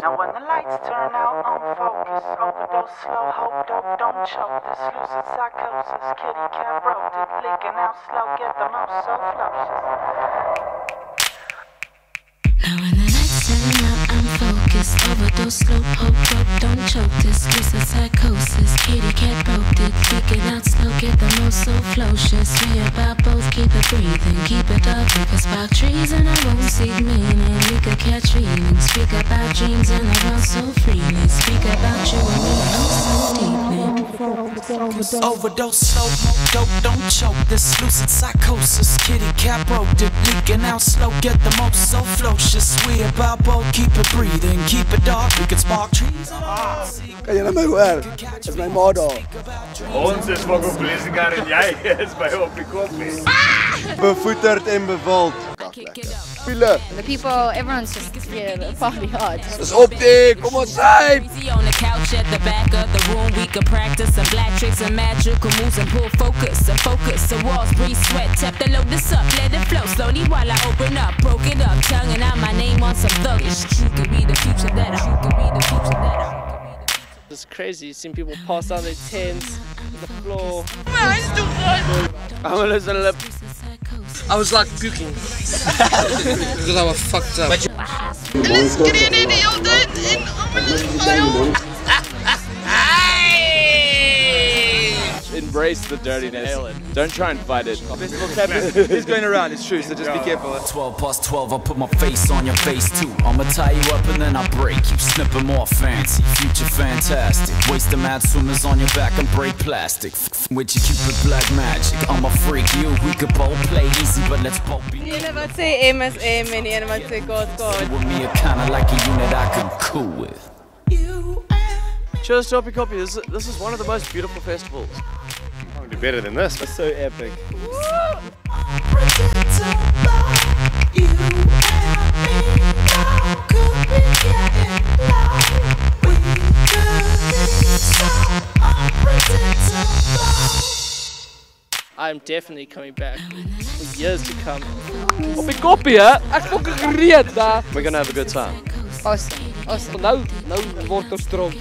Now when the lights turn out on focus, overdose, slow, hope, dope, don't choke. This lucid psychosis, kitty cat broke it, leaking out slow, get the most so flocious. Now when the lights turn out, I'm focused. Overdose, slow, hope, dope, don't choke. This lucid psychosis, kitty cat broke it, leaking out slow, get the most so flocious. We about both keep it breathing, keep it up. Could spark trees and I won't see meaning. We could catch feelings, speak about dreams and I run so freely. Speak about you and me. Overdose, slow, hope, dope, don't choke. This lucid psychosis, kitty cat broke it, leaking out slow, get the most so flocious. We about both keep it breathing, keep it dark. We can spark trees and ah! I won't see Kan jy na my hoor? Dis my ma daar. Ons is van Blesinger en jy is by op die koppie. Bevoeterd en bewild. Wiele. The people, everyone's just yeah, party hard. Dis op die. Kom ons sy. Easy on the couch at the back of the room. We can practice some black tricks and magical moves and pull focus and focus. The walls breathe sweat. Tap the load this up, let it flow slowly while I open up. Broke it up, tonguing out my name on some thuggish. You could be the future that I. You could be the future that I. It's crazy seeing people pass out their tents on the floor. I'm gonna listen lip. I was like puking. Because I was fucked up. Embrace the dirtiness. Don't try and fight it. He's going around. It's true. So just be careful. 12 past 12, I'll put my face on your face too. I'ma tie you up and then I'll break you. Snipping more fancy, future fantastic. Waste the mad swimmers on your back and break plastic. F with your cupid black magic. I'm a freak, you. We could both play easy, but let's both be Ene wat sê M is M en ene wat sê God God. with me. Are kinda like a unit I can cool with. Cheers to Oppikoppi. This this is one of the most beautiful festivals. Do better than this. It's so epic. I'm definitely coming back for years to come. Op die koppie, hè? Ek fucking gereed daar. We're gonna have a good time. Awesome. Awesome. Nou, nou word ons dronk.